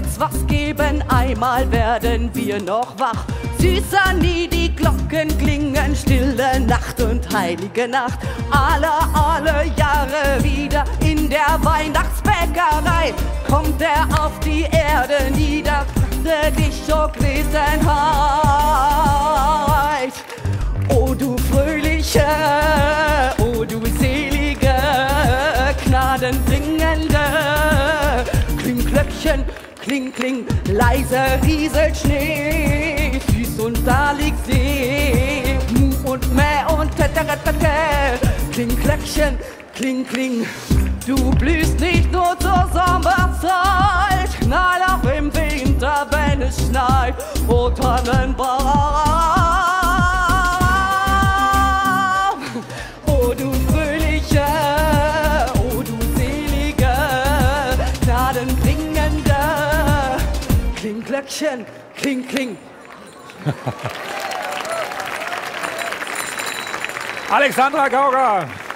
jetzt was geben, einmal werden wir noch wach. Süßer nie, die Glocken klingen, stille Nacht und heilige Nacht. Alle, alle Jahre wieder in der Weihnachtsbäckerei kommt er auf die Erde nieder, brachte dich zur Gläsenheit. O du fröhliche, o du selige, gnadenbringende, Klingglöckchen, kling, kling, leise rieselt Schnee, süß und da liegt See, Mu und Mäh und Teteretete, Klingglöckchen, kling, kling, du blühst nicht nur zur Sommerzeit, knall auch im Winter, wenn es schneit, o Tannenbaum. O du fröhliche, o du selige, gnadenbringende, Klingglöckchen, kling, kling. Alexandra Gauger.